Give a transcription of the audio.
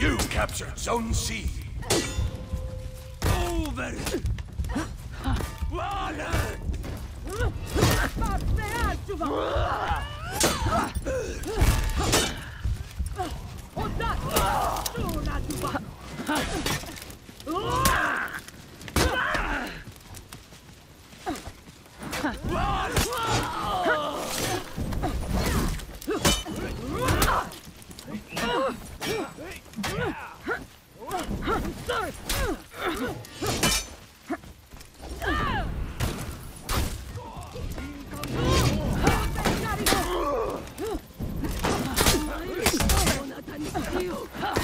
You captured Zone C. Over. You lost Zone A. Is breaking.